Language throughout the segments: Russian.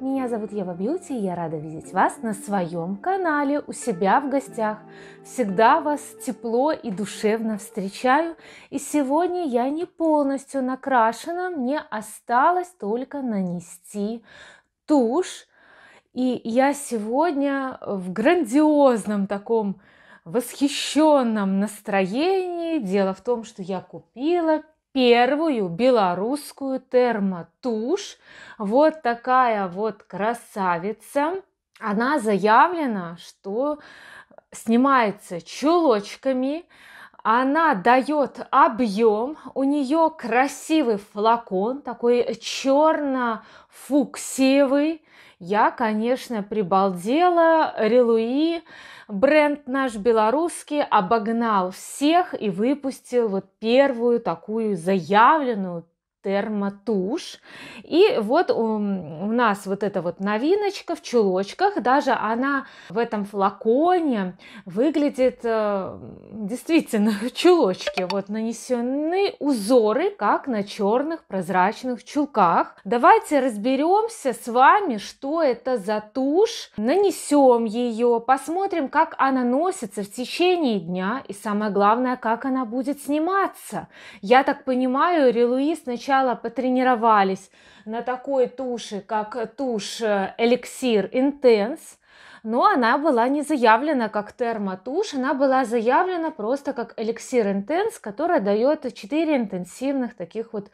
Меня зовут Ева Бьюти, и я рада видеть вас на своем канале у себя в гостях. Всегда вас тепло и душевно встречаю. И сегодня я не полностью накрашена, мне осталось только нанести тушь. И я сегодня в грандиозном таком восхищенном настроении. Дело в том, что я купила первую белорусскую термотушь. Вот такая вот красавица. Она заявлена, что снимается чулочками, она дает объем, у нее красивый флакон, такой черно-фуксиевый. Я, конечно, прибалдела. Релуи бренд наш белорусский обогнал всех и выпустил вот первую такую заявленную термотушь. И вот у, у нас вот эта вот новиночка в чулочках, даже она в этом флаконе выглядит э, действительно чулочки. Вот нанесены узоры, как на черных прозрачных чулках. Давайте разберемся с вами, что это за тушь. Нанесем ее, посмотрим, как она носится в течение дня и самое главное, как она будет сниматься. Я так понимаю, Релуи сначала сначала потренировались на такой туши, как тушь э, эликсир Intense, но она была не заявлена как термотушь, она была заявлена просто как эликсир Intense, которая дает 4 интенсивных таких вот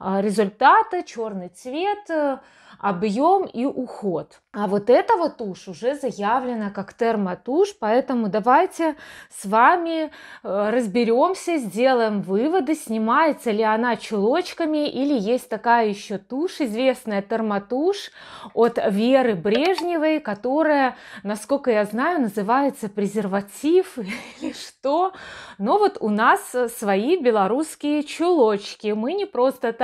результата, черный цвет, э, объем и уход. А вот эта вот тушь уже заявлена как термотушь, поэтому давайте с вами э, разберемся, сделаем выводы, снимается ли она чулочками или есть такая еще тушь, известная термотушь от Веры Брежневой, которая, насколько я знаю, называется презерватив или что. Но вот у нас свои белорусские чулочки. Мы не просто так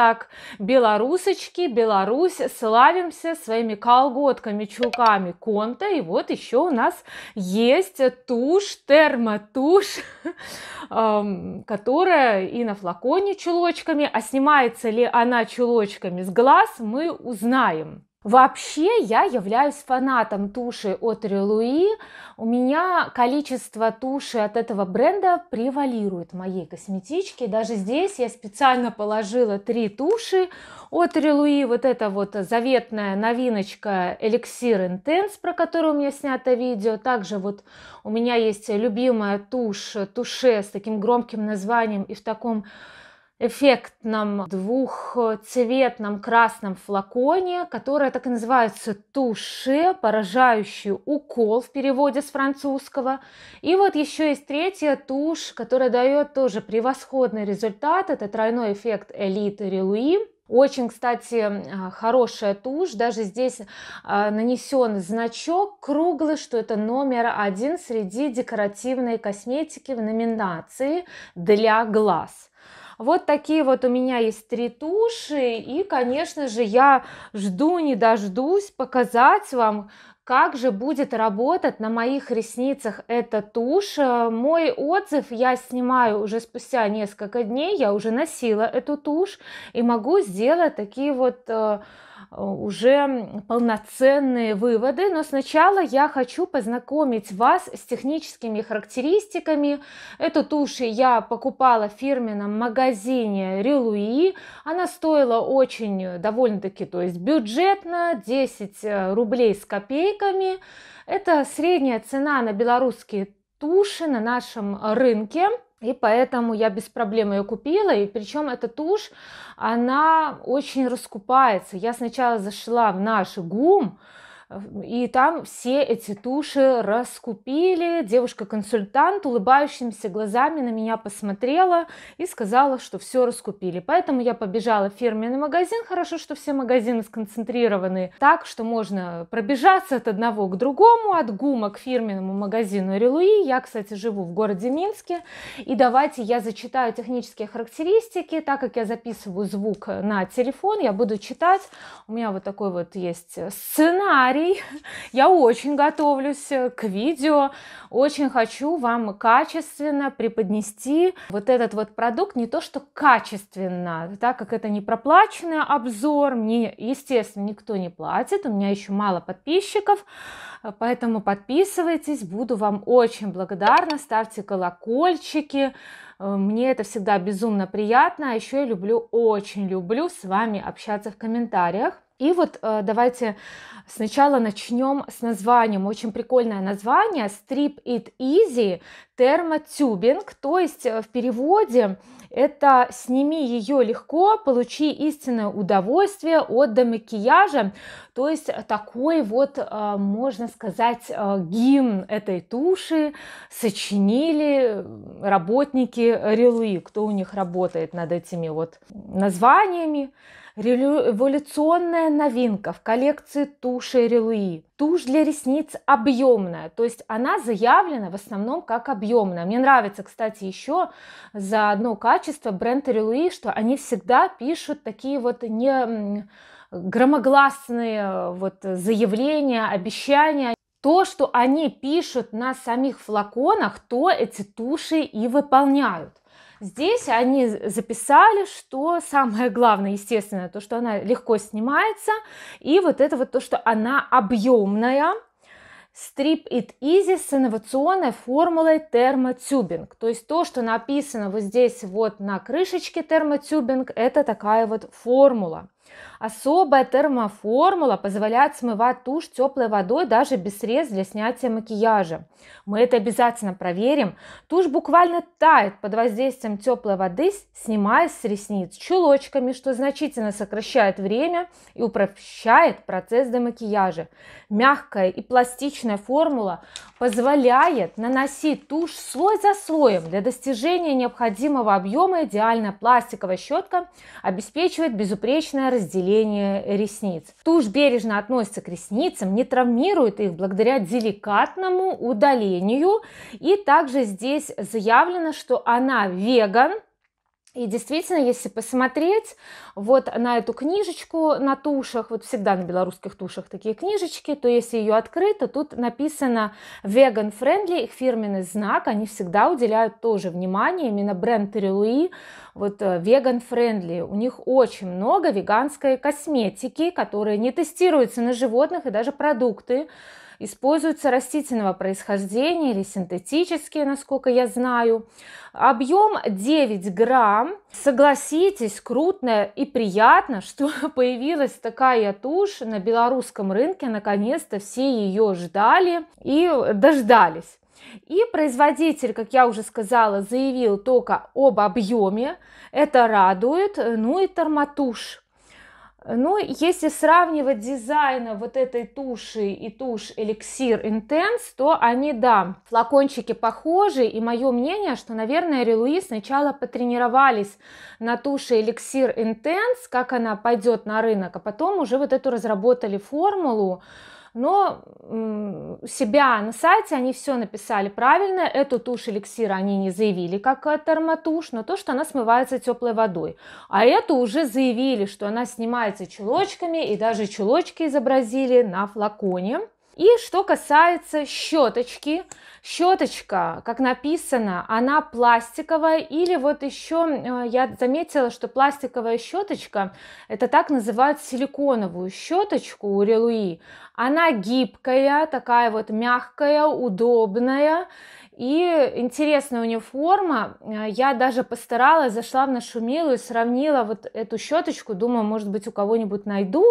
белорусочки, Беларусь, славимся своими колготками чулками конта. И вот еще у нас есть тушь, термотушь, которая и на флаконе чулочками. А снимается ли она чулочками с глаз, мы узнаем. Вообще я являюсь фанатом туши от Релуи. У меня количество туши от этого бренда превалирует в моей косметичке. Даже здесь я специально положила три туши от Релуи. Вот это вот заветная новиночка Elixir Intense, про которую у меня снято видео. Также вот у меня есть любимая тушь, туше с таким громким названием и в таком эффектном двухцветном красном флаконе, которая так и называется туше, поражающий укол в переводе с французского. И вот еще есть третья тушь, которая дает тоже превосходный результат. Это тройной эффект Elite Релуи. Очень, кстати, хорошая тушь. Даже здесь а, нанесен значок круглый, что это номер один среди декоративной косметики в номинации для глаз. Вот такие вот у меня есть три туши. И, конечно же, я жду, не дождусь показать вам, как же будет работать на моих ресницах эта тушь. Мой отзыв я снимаю уже спустя несколько дней. Я уже носила эту тушь и могу сделать такие вот э, уже полноценные выводы, но сначала я хочу познакомить вас с техническими характеристиками. Эту тушь я покупала в фирменном магазине Релуи. Она стоила очень довольно-таки, то есть бюджетно, 10 э, рублей с копейками. Это средняя цена на белорусские туши на нашем рынке. И поэтому я без проблем ее купила. И причем эта тушь, она очень раскупается. Я сначала зашла в наш ГУМ, и там все эти туши раскупили. Девушка-консультант улыбающимися глазами на меня посмотрела и сказала, что все раскупили. Поэтому я побежала в фирменный магазин. Хорошо, что все магазины сконцентрированы так, что можно пробежаться от одного к другому, от ГУМа к фирменному магазину Релуи. Я, кстати, живу в городе Минске. И давайте я зачитаю технические характеристики. Так как я записываю звук на телефон, я буду читать. У меня вот такой вот есть сценарий сценарий. Я очень готовлюсь к видео, очень хочу вам качественно преподнести вот этот вот продукт, не то что качественно, так как это не проплаченный обзор, мне, естественно, никто не платит, у меня еще мало подписчиков, поэтому подписывайтесь, буду вам очень благодарна, ставьте колокольчики, мне это всегда безумно приятно, а еще я люблю, очень люблю с вами общаться в комментариях. И вот э, давайте сначала начнем с названием. Очень прикольное название Strip It Easy Thermotubing, то есть э, в переводе это сними ее легко, получи истинное удовольствие от демакияжа. То есть такой вот, э, можно сказать, гимн этой туши сочинили работники Релы, кто у них работает над этими вот названиями. Революционная новинка в коллекции туши Релуи. Тушь для ресниц объемная, то есть она заявлена в основном как объемная. Мне нравится, кстати, еще за одно качество бренд Релуи, что они всегда пишут такие вот не громогласные вот заявления, обещания. То, что они пишут на самих флаконах, то эти туши и выполняют. Здесь они записали, что самое главное, естественно, то, что она легко снимается, и вот это вот то, что она объемная, Strip It Easy с инновационной формулой термотюбинг. То есть то, что написано вот здесь вот на крышечке термотюбинг, это такая вот формула. Особая термоформула позволяет смывать тушь теплой водой даже без средств для снятия макияжа. Мы это обязательно проверим. Тушь буквально тает под воздействием теплой воды, снимаясь с ресниц чулочками, что значительно сокращает время и упрощает процесс демакияжа. Мягкая и пластичная формула позволяет наносить тушь слой за слоем. Для достижения необходимого объема идеальная пластиковая щетка обеспечивает безупречное разделение ресниц. Тушь бережно относится к ресницам, не травмирует их благодаря деликатному удалению. И также здесь заявлено, что она веган, и действительно, если посмотреть вот на эту книжечку на тушах, вот всегда на белорусских тушах такие книжечки, то если ее открыть, то тут написано vegan friendly, их фирменный знак, они всегда уделяют тоже внимание, именно бренд Терелуи, вот э, vegan friendly, у них очень много веганской косметики, которая не тестируется на животных и даже продукты, используются растительного происхождения или синтетические, насколько я знаю. Объем 9 грамм. Согласитесь, крупно и приятно, что появилась такая тушь на белорусском рынке. Наконец-то все ее ждали и дождались. И производитель, как я уже сказала, заявил только об объеме. Это радует. Ну и торматуш ну, если сравнивать дизайн вот этой туши и тушь Elixir Intense, то они, да, флакончики похожи, и мое мнение, что, наверное, Релуи сначала потренировались на туше Elixir Intense, как она пойдет на рынок, а потом уже вот эту разработали формулу, но себя на сайте они все написали правильно, эту тушь эликсира они не заявили как термотушь, но то, что она смывается теплой водой. А эту уже заявили, что она снимается чулочками, и даже чулочки изобразили на флаконе. И что касается щеточки, щеточка, как написано, она пластиковая или вот еще э, я заметила, что пластиковая щеточка, это так называют силиконовую щеточку у Релуи. Она гибкая, такая вот мягкая, удобная. И интересная у нее форма. Я даже постаралась, зашла в нашу милую, сравнила вот эту щеточку. Думаю, может быть, у кого-нибудь найду.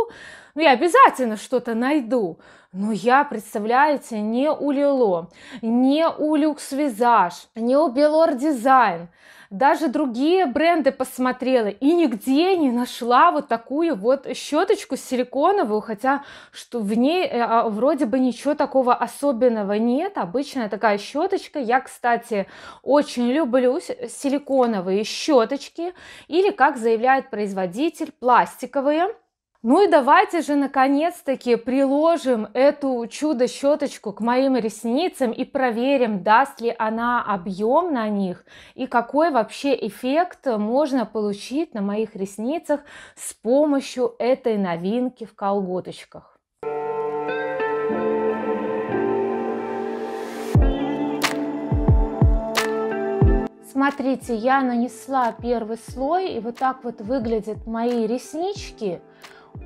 Ну, я обязательно что-то найду. Но я, представляете, не у Лило, не у Люкс Визаж, не у Белор Дизайн даже другие бренды посмотрела и нигде не нашла вот такую вот щеточку силиконовую, хотя что в ней э, а, вроде бы ничего такого особенного нет, обычная такая щеточка. Я, кстати, очень люблю силиконовые щеточки или, как заявляет производитель, пластиковые. Ну и давайте же наконец-таки приложим эту чудо-щеточку к моим ресницам и проверим, даст ли она объем на них и какой вообще эффект можно получить на моих ресницах с помощью этой новинки в колготочках. Смотрите, я нанесла первый слой, и вот так вот выглядят мои реснички.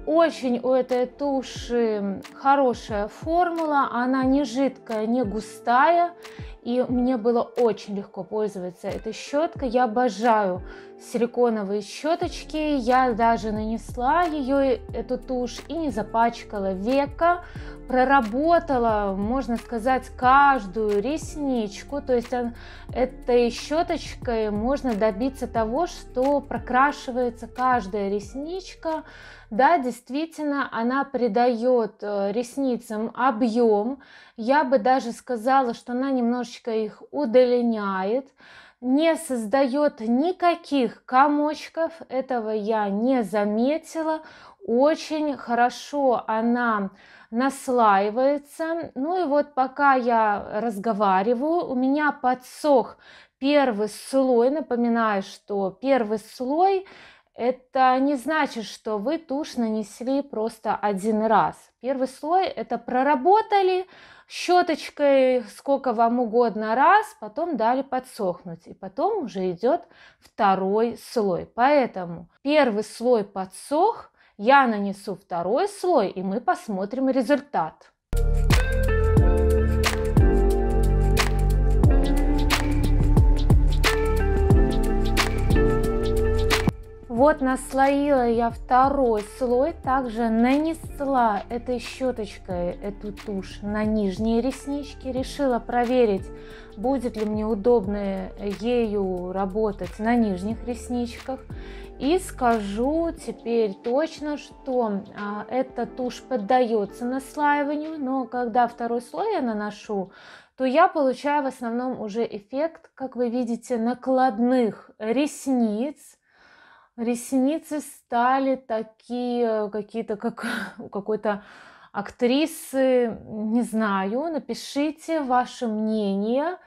Очень у этой туши хорошая формула, она не жидкая, не густая, и мне было очень легко пользоваться этой щеткой. Я обожаю силиконовые щеточки, я даже нанесла ее, эту тушь, и не запачкала века, проработала, можно сказать, каждую ресничку, то есть этой щеточкой можно добиться того, что прокрашивается каждая ресничка, да, действительно, она придает э, ресницам объем. Я бы даже сказала, что она немножечко их удлиняет, не создает никаких комочков. Этого я не заметила. Очень хорошо она наслаивается. Ну и вот пока я разговариваю, у меня подсох первый слой. Напоминаю, что первый слой это не значит, что вы тушь нанесли просто один раз. Первый слой это проработали щеточкой сколько вам угодно раз, потом дали подсохнуть. И потом уже идет второй слой. Поэтому первый слой подсох, я нанесу второй слой, и мы посмотрим результат. Вот наслоила я второй слой, также нанесла этой щеточкой эту тушь на нижние реснички. Решила проверить, будет ли мне удобно ею работать на нижних ресничках. И скажу теперь точно, что а, эта тушь поддается наслаиванию, но когда второй слой я наношу, то я получаю в основном уже эффект, как вы видите, накладных ресниц, ресницы стали такие какие-то, как у какой-то актрисы, не знаю, напишите ваше мнение.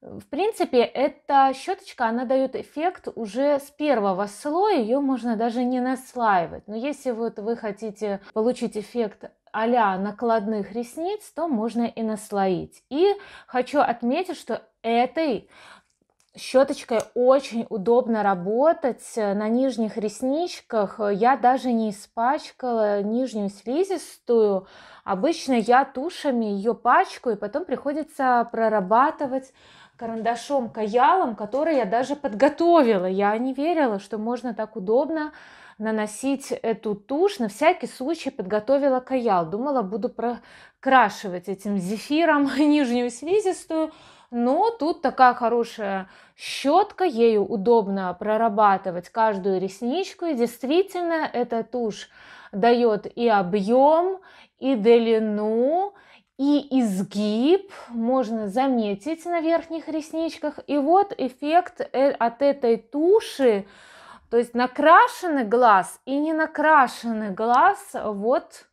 В принципе, эта щеточка, она дает эффект уже с первого слоя, ее можно даже не наслаивать. Но если вот вы хотите получить эффект а накладных ресниц, то можно и наслоить. И хочу отметить, что этой Щеточкой очень удобно работать на нижних ресничках. Я даже не испачкала нижнюю слизистую. Обычно я тушами ее пачкаю, и потом приходится прорабатывать карандашом каялом, который я даже подготовила. Я не верила, что можно так удобно наносить эту тушь. На всякий случай подготовила каял. Думала, буду прокрашивать этим зефиром нижнюю слизистую но тут такая хорошая щетка, ею удобно прорабатывать каждую ресничку, и действительно эта тушь дает и объем, и длину, и изгиб можно заметить на верхних ресничках. И вот эффект э, от этой туши, то есть накрашенный глаз и не накрашенный глаз, вот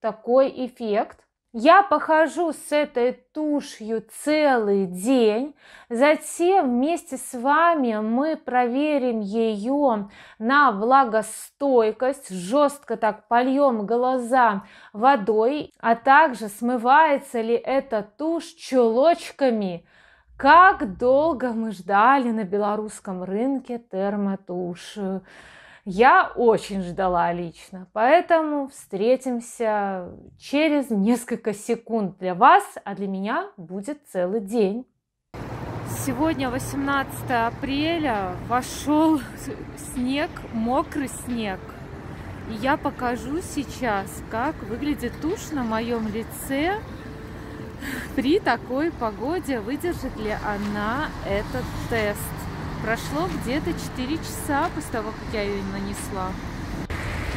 такой эффект. Я похожу с этой тушью целый день, затем вместе с вами мы проверим ее на влагостойкость, жестко так польем глаза водой, а также смывается ли эта тушь чулочками. Как долго мы ждали на белорусском рынке термотушь. Я очень ждала лично, поэтому встретимся через несколько секунд для вас, а для меня будет целый день. Сегодня 18 апреля, вошел снег, мокрый снег. И я покажу сейчас, как выглядит тушь на моем лице при такой погоде, выдержит ли она этот тест. Прошло где-то 4 часа после того, как я ее нанесла.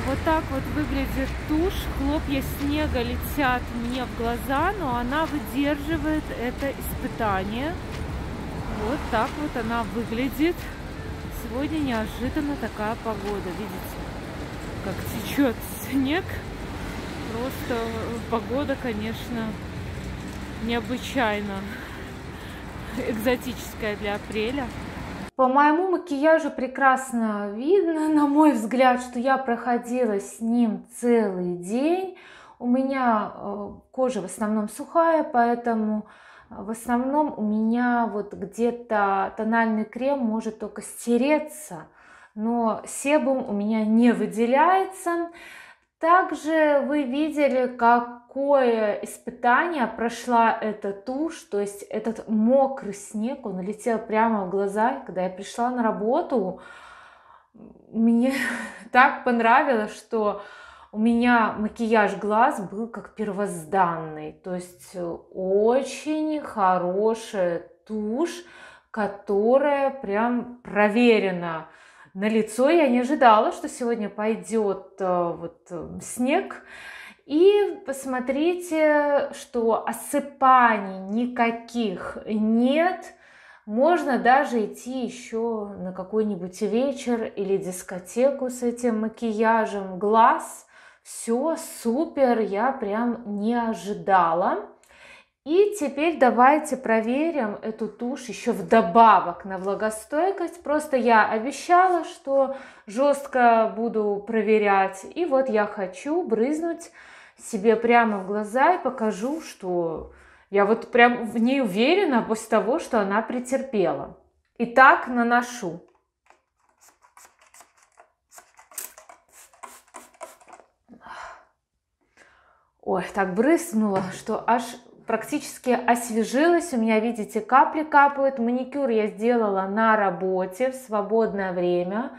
Вот так вот выглядит тушь. Хлопья снега летят мне в глаза, но она выдерживает это испытание. Вот так вот она выглядит. Сегодня неожиданно такая погода. Видите, как течет снег. Просто погода, конечно, необычайно экзотическая для апреля. По моему макияжу прекрасно видно, на мой взгляд, что я проходила с ним целый день. У меня э, кожа в основном сухая, поэтому В основном у меня вот где-то тональный крем может только стереться, но себум у меня не выделяется. Также вы видели, какое испытание прошла эта тушь, то есть этот мокрый снег, он летел прямо в глаза. Когда я пришла на работу, мне так понравилось, что у меня макияж глаз был как первозданный, то есть очень хорошая тушь, которая прям проверена на лицо. Я не ожидала, что сегодня пойдет э, вот э, снег. И посмотрите, что осыпаний никаких нет. Можно даже идти еще на какой-нибудь вечер или дискотеку с этим макияжем глаз. Все супер, я прям не ожидала. И теперь давайте проверим эту тушь еще вдобавок на влагостойкость. Просто я обещала, что жестко буду проверять. И вот я хочу брызнуть себе прямо в глаза и покажу, что я вот прям в ней уверена после того, что она претерпела. Итак, наношу. Ой, так брызнула, что аж практически освежилась. У меня, видите, капли капают. Маникюр я сделала на работе в свободное время.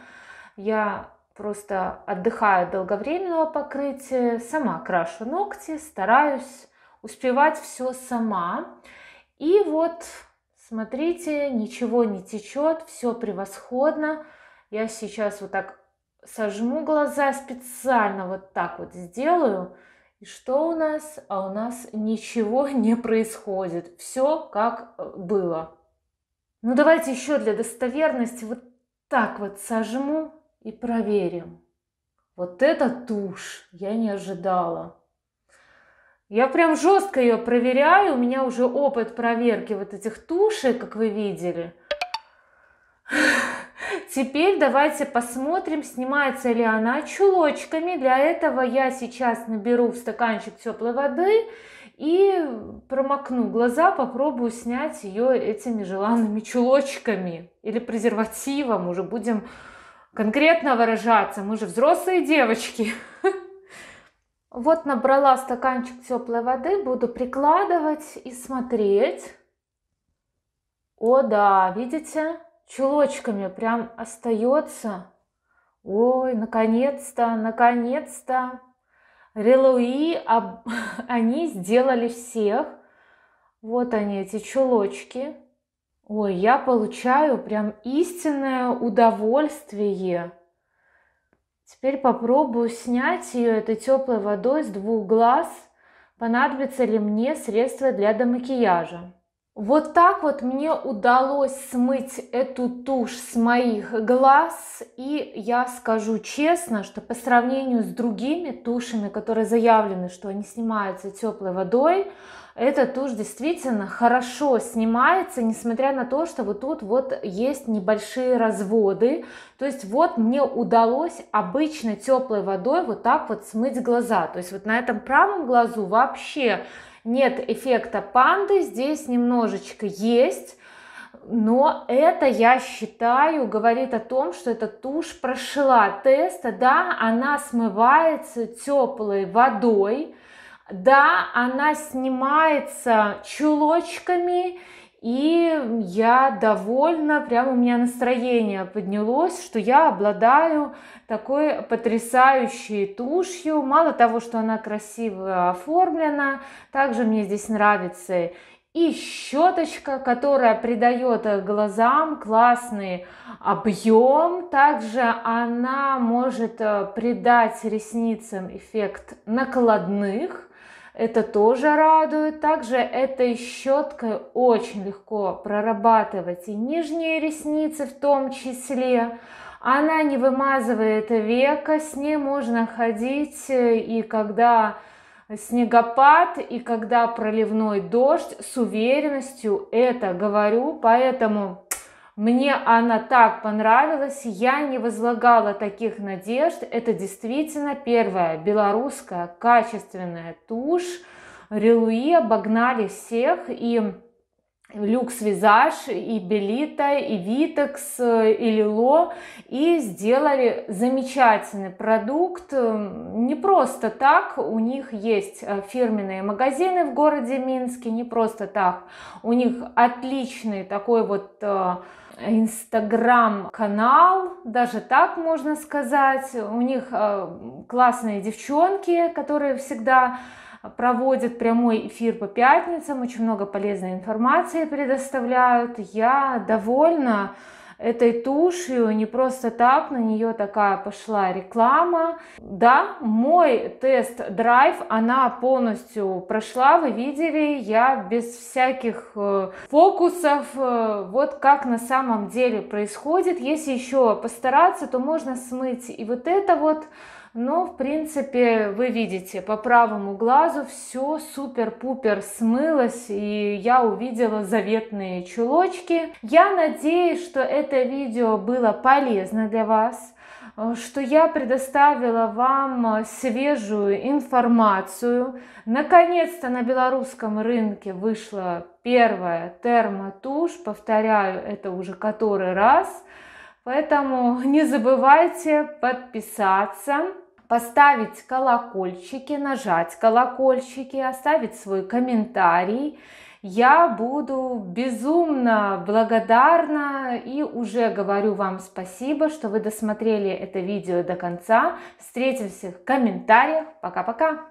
Я просто отдыхаю от долговременного покрытия, сама крашу ногти, стараюсь успевать все сама. И вот, смотрите, ничего не течет, все превосходно. Я сейчас вот так сожму глаза, специально вот так вот сделаю – и что у нас? А у нас ничего не происходит. Все как э, было. Ну давайте еще для достоверности вот так вот сожму и проверим. Вот это тушь я не ожидала. Я прям жестко ее проверяю. У меня уже опыт проверки вот этих тушей, как вы видели. Теперь давайте посмотрим, снимается ли она чулочками. Для этого я сейчас наберу в стаканчик теплой воды и промокну глаза, попробую снять ее этими желанными чулочками или презервативом. Уже будем конкретно выражаться. Мы же взрослые девочки. Вот набрала стаканчик теплой воды, буду прикладывать и смотреть. О да, видите? Чулочками прям остается. Ой, наконец-то, наконец-то. Релуи, об... они сделали всех. Вот они, эти чулочки. Ой, я получаю прям истинное удовольствие. Теперь попробую снять ее этой теплой водой с двух глаз. Понадобится ли мне средство для домакияжа. Вот так вот мне удалось смыть эту тушь с моих глаз. И я скажу честно, что по сравнению с другими тушами, которые заявлены, что они снимаются теплой водой, эта тушь действительно хорошо снимается, несмотря на то, что вот тут вот есть небольшие разводы. То есть вот мне удалось обычно теплой водой вот так вот смыть глаза. То есть вот на этом правом глазу вообще нет эффекта панды, здесь немножечко есть, но это, я считаю, говорит о том, что эта тушь прошла тест, да, она смывается теплой водой, да, она снимается чулочками, и я довольна, прям у меня настроение поднялось, что я обладаю такой потрясающей тушью. Мало того, что она красиво оформлена, также мне здесь нравится и щеточка, которая придает глазам классный объем. Также она может э, придать ресницам эффект накладных. Это тоже радует. Также этой щеткой очень легко прорабатывать и нижние ресницы в том числе. Она не вымазывает века, с ней можно ходить э, и когда снегопад и когда проливной дождь, с уверенностью это говорю, поэтому мне она так понравилась, я не возлагала таких надежд. Это действительно первая белорусская качественная тушь. Релуи обогнали всех и Люкс Визаж, и Белита, и Витекс, и Лило, и сделали замечательный продукт. Не просто так, у них есть э, фирменные магазины в городе Минске, не просто так. У них отличный такой вот э, инстаграм-канал, даже так можно сказать. У них э, классные девчонки, которые всегда проводят прямой эфир по пятницам, очень много полезной информации предоставляют. Я довольна этой тушью, не просто так на нее такая пошла реклама. Да, мой тест-драйв, она полностью прошла, вы видели, я без всяких э, фокусов, э, вот как на самом деле происходит. Если еще постараться, то можно смыть и вот это вот но, в принципе, вы видите, по правому глазу все супер-пупер смылось, и я увидела заветные чулочки. Я надеюсь, что это видео было полезно для вас что я предоставила вам свежую информацию. Наконец-то на белорусском рынке вышла первая термотушь, повторяю, это уже который раз. Поэтому не забывайте подписаться, поставить колокольчики, нажать колокольчики, оставить свой комментарий. Я буду безумно благодарна и уже говорю вам спасибо, что вы досмотрели это видео до конца. Встретимся в комментариях. Пока-пока!